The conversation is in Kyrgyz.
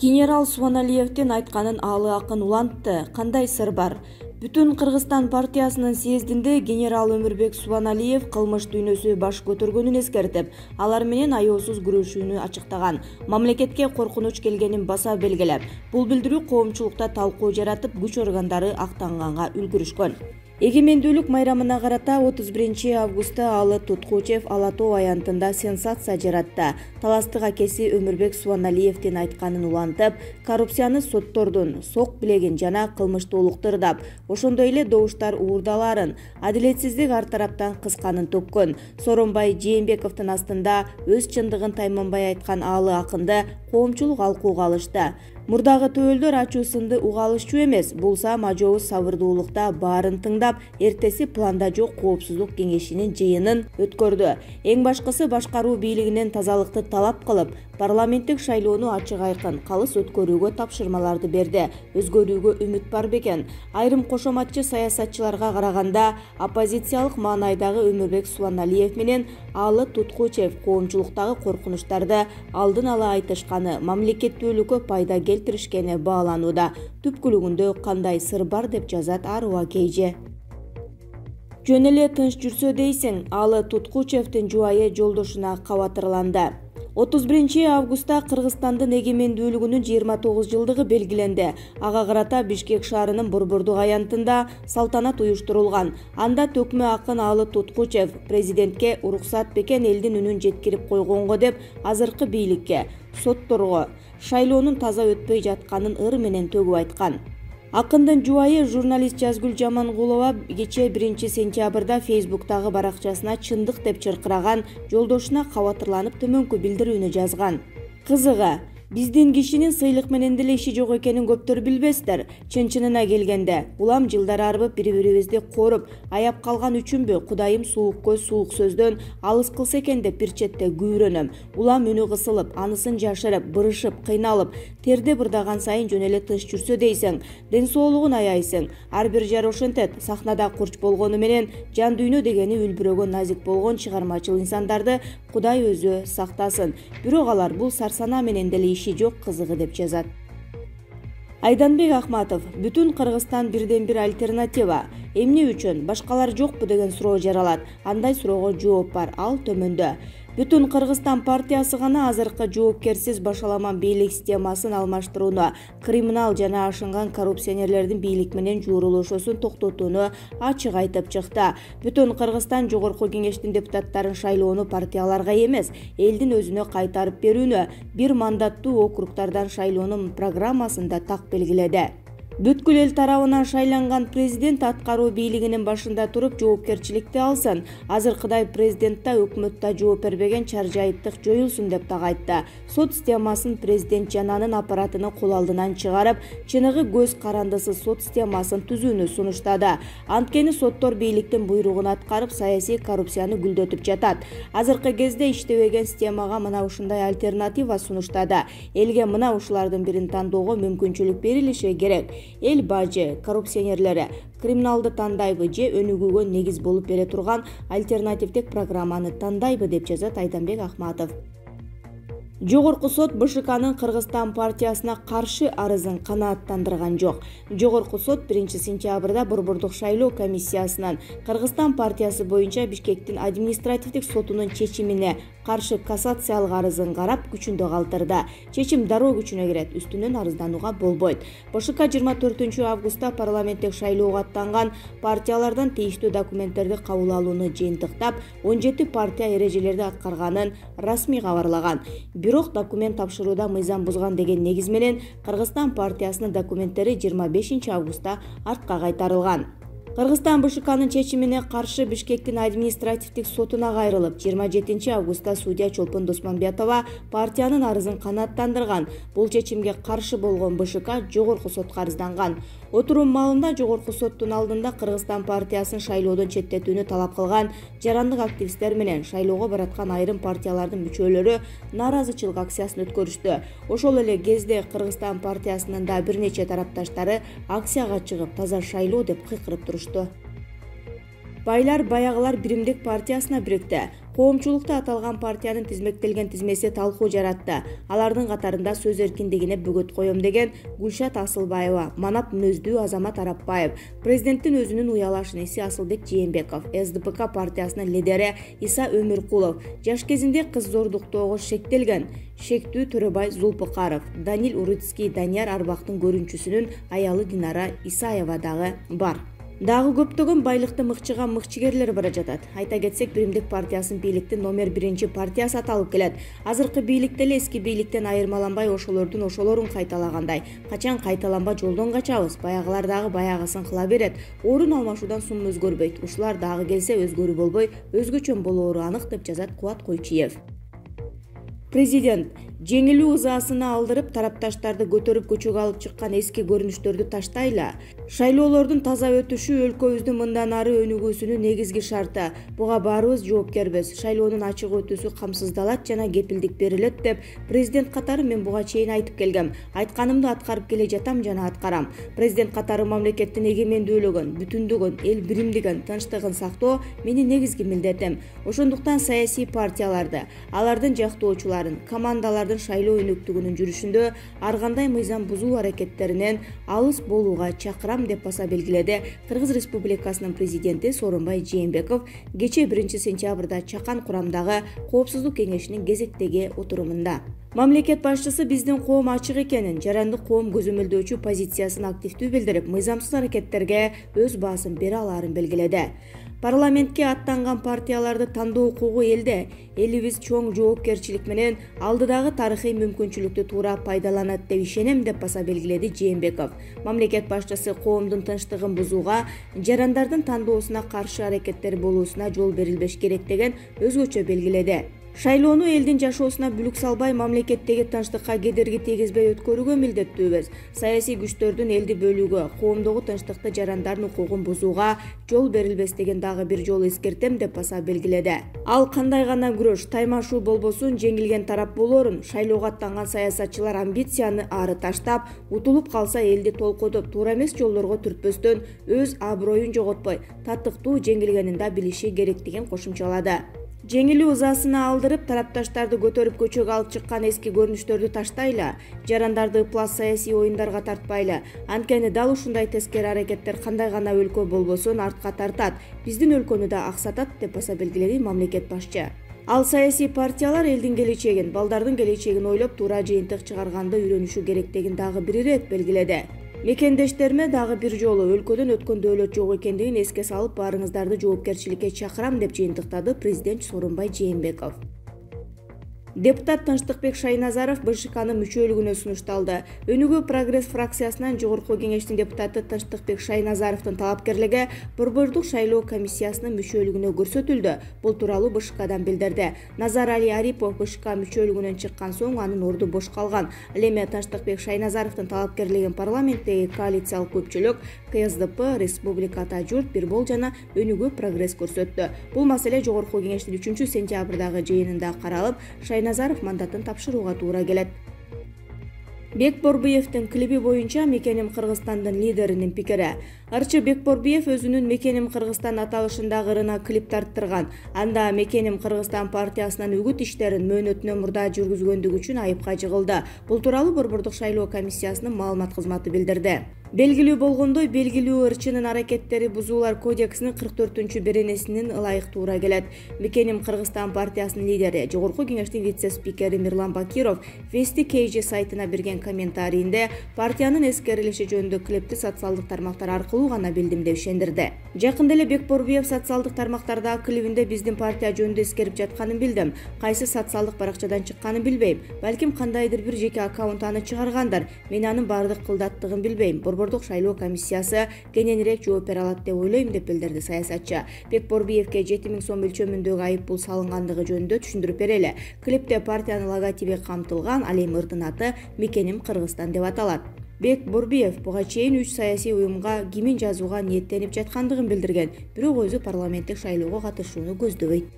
генерал субаналиевдин айтканын аалы акын улантты. Кандай сыр бар? Бүтүн кыргызстан партиясынын съездинде генерал өмүрбек субаналиев кылмыш дүйнөсү баш көтөргөнүн эскертип алар менен аяосуз күрөшүүнү ачыктаган мамлекетке коркунуч келгенин баса белгилеп бул билдирүү коомчулукта талкуу жаратып күч органдары актанганга үлгүрүшкөн эгемендүүлүк майрамына карата отуз биринчи августта аалы туткучев ала тоо аянтында сенсация жаратты. Таластык акеси өмүрбек субаналиевдин айтканын улантып коррупцияны соттордун сок билегин жана кылмыштуулукту ырдап ошондой эле добуштар уурдалаарын адилетсиздик ар тараптан кысканын төккөн сооронбай жээнбековдун астында өз чындыгын тайманбай айткан аалы акынды коомчулук алкууга алышты мурдагы төбөлдөр ачуу сынды уга алышчу эмес. Булсам ажообуз сабырдуулукта баарын тыңдап эртеси планда жок коопсуздук кеңешинин жыйынын өткөрдү. Эң башкысы башкаруу бийлигинен тазалыкты талап кылып парламенттик шайлоону ачык айкын калыс өткөрүүгө тапшырмаларды берди. Өзгөрүүгө үмүт бар бекен. Айрым кошоматчы саясатчыларга караганда оппозициялык маанайдагы өмүрбек субаналиев менен аалы туткучев коомчулуктагы коркунучтарды алдын ала айтышканы мамлекеттүүлүккө пайда келтиришкени бааланууда. Түпкүлүгүндө кандай сыр бар деп жазат аруа кейже. Жөн эле тынч жүрсө дейсиң аалы туткучевдин жубайы жолдошуна кабатырланды отуз биринчи августта кыргызстандын эгемендүүлүгүнүн жыйырма тогуз жылдыгы белгиленди. Ага карата бишкек шаарынын борбордук аянтында салтанат уюштурулган. Анда төкмө акын аалы туткучев президентке уруксат бекен элдин үнүн жеткирип койгонго деп азыркы бийликке сотторго шайлоонун таза өтпөй жатканын ыр менен төгүп айткан акындын жубайы журналист жазгүл жамангулова кечээ биринчи сентябрда фейсбуктагы баракчасына чындык деп чыркыраган жолдошуна кабатырланып төмөнкү билдирүүнү жазган кызыгы биздин кишинин сыйлык менен деле иши жок экенин көптөр билбестер чын чынына келгенде улам жылдар арбып бири бирибизди кооруп аяп калган үчүнбү кудайым суук көз суук сөздөн алыс кылса экен деп бир четте күйрөнөм. Улам үнү кысылып анысын жашырып бырышып кыйналып терде бырдаган сайын жөн эле тынч жүрсө дейсиң ден соолугун аяйсың ар бир жар ошентет сахнада курч болгону менен жан дүйнө дегени үлбүрөгөн назик болгон чыгармачыл инсандарды кудай өзү сактасын. Бирок алар бул сарсанаа менен деле иши жоқ қызығы деп жазады. Айданбек ахматов бүтін қырғызстан бірден бір альтернатива. Эмне үчүн башкалар жокпу деген суроо жаралат. Андай суроого жооп бар ал төмөндө. Бүтүн кыргызстан партиясы гана азыркы жоопкерсиз башаламан бийлик системасын алмаштырууну криминал жана ашынган коррупционерлердин бийлик менен жуурулушуусун токтотууну ачык айтып чыкты. Бүтүн кыргызстан жогорку кеңештин депутаттарын шайлоону партияларга эмес элдин өзүнө кайтарып берүүнү бир мандаттуу округдардан шайлоонун программасында так белгиледи бүткүл эл тарабынан шайланган президент аткаруу бийлигинин башында туруп жоопкерчиликти алсын. Азыркыдай президент да өкмөт да жооп бербеген чаржайыттык жоюлсун деп дагы айтты сот системасын президент жана анын аппаратынын кол алдынан чыгарып чыныгы көз карандысыз сот системасын түзүүнү сунуштады. Анткени соттор бийликтин буйругун аткарып саясий коррупцияны гүлдөтүп жатат. Азыркы кезде иштебеген системага мына ушундай альтернатива сунуштады. Элге мына ушулардын бирин тандоого мүмкүнчүлүк берилиши керек эл бажы коррупционерлери криминалды тандайбы же өнүгүүгө негиз болуп бере турган альтернативдик программаны тандайбы деп жазат айданбек акматов жогорку сот бшкнын кыргызстан партиясына каршы арызын канааттандырган жок. Жогорку сот биринчи сентябрда борбордук шайлоо комиссиясынын кыргызстан партиясы боюнча бишкектин административдик сотунун чечимине каршы кассациялык арызын карап күчүндө калтырды. Чечим дароо күчүнө кирет үстүнөн арызданууга болбойт. Бшк жыйырма төртүнчү августта парламенттик шайлоого аттанган партиялардан тийиштүү документтерди кабыл алууну жыйынтыктап он жети партия эрежелерди аткарганын расмий кабарлаган бирок документ тапшырууда мыйзам бузган деген негиз менен кыргызстан партиясынын документтери жыйырма бешинчи августта артка кайтарылган. Кыргызстан бшкнын чечимине каршы бишкектин административдик сотуна кайрылып жыйырма жетинчи августта судья чолпон досмамбетова партиянын арызын канааттандырган. Бул чечимге каршы болгон бшк жогорку сотко арызданган отурум маалында жогорку соттун алдында кыргызстан партиясын шайлоодон четтетүүнү талап кылган жарандык активисттер менен шайлоого бараткан айрым партиялардын мүчөлөрү нааразычылык акциясын өткөрүштү. Ошол эле кезде кыргызстан партиясынын да бир нече тарапташтары акцияга чыгып таза шайлоо деп кыйкырып турушту байлар баягылар биримдик партиясына бирикти коомчулукта аталган партиянын тизмектелген тизмеси талкуу жаратты. Алардын катарында сөз эркиндигине бөгөт коем деген гүлшат асылбаева манап мүнөздүү азамат арапбаев президенттин өзүнүн уялаш иниси асылбек жээнбеков сдпк партиясынын лидери иса өмүркулов жаш кезинде кыз зордуктоого шектелген шектүү төрөбай зулпукаров данил урыцкий данияр арбактын көрүнчүсүнүн аялы динара исаева дагы бар. Дагы көптөгөн байлыкты мыкчыган мыкчыгерлер бара жатат. Айта кетсек биримдик партиясынын бийликтин номер биринчи партиясы аталып келет. Азыркы бийлик деле эски бийликтен айырмаланбай ошолордун ошолорун кайталагандай. Качан кайталанба жолдон качабыз? Баягылар дагы баягысын кыла берет. Орун алмашуудан сум өзгөрбөйт. Ушулар дагы келсе өзгөрүү болбой өзгөчө болоору анык деп жазат кубат койчиев. Президент жеңилүү ызаасына алдырып тарапташтарды көтөрүп көчөгө алып чыккан эски көрүнүштөрдү таштайлы шайлоолордун таза өтүшү өлкөбүздүн мындан ары өнүгүүсүнүн негизги шарты. Буга баарыбыз жоопкербиз. Шайлоонун ачык өтүүсү камсыздалат жана кепилдик берилет деп президент катары мен буга чейин айтып келгем. Айтканымды аткарып келе жатам жана аткарам. Президент катары мамлекеттин эгемендүүлүгүн бүтүндүгүн эл биримдигин тынчтыгын сактоо менин негизги милдетим ошондуктан саясий партияларды алардын жактоочуларын командаларды шайлоо өнөктүгүнүн жүрүшүндө ар кандай мыйзам бузуу аракеттеринен алыс болууга чакырам деп баса белгиледи кыргыз республикасынын президенти сооронбай жээнбеков. Кечээ биринчи сентябрда чакан курамдагы коопсуздук кеңешинин кезектеги отурумунда. Мамлекет башчысы биздин коом ачык экенин жарандык коом көзөмөлдөөчү позициясын активдүү билдирип мыйзамсыз аракеттерге өз баасын бере алаарын белгиледи. Парламентке аттанган партияларды тандоо укугу элде элибиз чоң жоопкерчилик менен алдыдагы тарыхый мүмкүнчүлүктү туура пайдаланат деп ишенем деп баса белгиледи жээнбеков. Мамлекет башчысы коомдун тынчтыгын бузууга жарандардын тандоосуна каршы аракеттер болуусуна жол берилбеш керек деген өзгөчө белгиледи шайлоону элдин жашоосуна бүлүк салбай мамлекеттеги тынчтыкка кедерги тийгизбей өткөрүүгө милдеттүүбүз. Саясий күчтөрдүн элди бөлүүгө коомдогу тынчтыкты жарандардын укугун бузууга жол берилбес деген дагы бир жолу эскертем деп баса белгиледи. Ал кандай гана күрөш таймашуу болбосун жеңилген тарап болоорун шайлоого аттанган саясатчылар амбицияны ары таштап утулуп калса элди толкотуп туура эмес жолдорго түртпөстөн өз аброюн жоготпой татыктуу жеңилгенин да билиши керектигин кошумчалады жеңилүү ызаасына алдырып тарапташтарды көтөрүп көчөгө алып чыккан эски көрүнүштөрдү таштайлы жарандарды ыплас саясий оюндарга тартпайлы анткени дал ушундай тескери аракеттер кандай гана өлкө болбосун артка тартат биздин өлкөнү да аксатат деп баса белгиледи мамлекет башчы. Ал саясий партиялар элдин келечегин балдардын келечегин ойлоп туура жыйынтык чыгарганды үйрөнүшү керектигин дагы бир ирет белгиледи мекендештериме дагы бир жолу өлкөдөн өткөн дөөлөт жок экендигин эске салып баарыңыздарды жоопкерчиликке чакырам деп жыйынтыктады президент сооронбай жээнбеков депутат тынчтыкбек шайназаров бшкнын мүчөлүгүнө сунушталды. Өнүгүү прогресс фракциясынан жогорку кеңештин депутаты тынчтыкбек шайназаровдун талапкерлиги борбордук шайлоо комиссиясынын мүчөлүгүнө көрсөтүлдү. Бул тууралуу бшкдан билдирди. Назар али арипов бшк мүчөлүгүнөн чыккан соң анын орду бош калган. Ал эми тынчтыкбек шайназаровдун талапкерлигин парламенттеги коалициялык көпчүлүк ксдп республиката журт бир бол жана өнүгүү прогресс көрсөттү. Бул маселе жогорку кеңештин үчүнчү сентябрдагы жыйынында каралып Назаров мандатын тапшыруға тура келет. Бек Борбиевтің кіліпі бойынша Мекеним Қырғыстандың лидерінің пікірі. Арчы Бек Борбиев өзінің Мекеним Қырғызстан аталышындагы ырына клип тарттырған. Анда Мекеним Қырғызстан партиясынан үгіт іштерін мөөнөтүнө мурда жүргізгендігі үшін айыпқа жығылды. Бұл туралы Борбордық шайлоо комиссиясының маалымат қызматы білдірді. Белгилүү болгондой белгилүү ырчынын аракеттери бузуулар кодексинин кырк төртүнчү беренесинин ылайык туура келет. Мекеним кыргызстан партиясынын лидери жогорку кеңештин вице спикери мирлан бакиров вести kg сайтына берген комментарийинде партиянын эскерилиши жөнүндө клипти социалдык тармактар аркылуу гана билдим деп ишендирди. Жакында эле бекборбиев социалдык тармактардагы клибинде биздин партия жөнүндө эскерип жатканын билдим. Кайсы социалдык баракчадан чыкканын билбейм балким кандайдыр бир жеке аккаунт аны чыгаргандыр. Мен анын баардык кылдаттыгын билбейм борбордук шайлоо комиссиясы кененирээк жооп бере алат деп ойлойм деп билдирди саясатчы. Бекборбиевке жети миң сом өлчөмүндөгү айып пул салынгандыгы жөнүндө түшүндүрүп берели. Клипте партиянын логотиби камтылган ал эми ырдын аты мекеним кыргызстан деп аталат. Бекборбиев буга чейин үч саясий уюмга кимин жазууга ниеттенип жаткандыгын билдирген бирок өзү парламенттик шайлоого катышууну көздөбөйт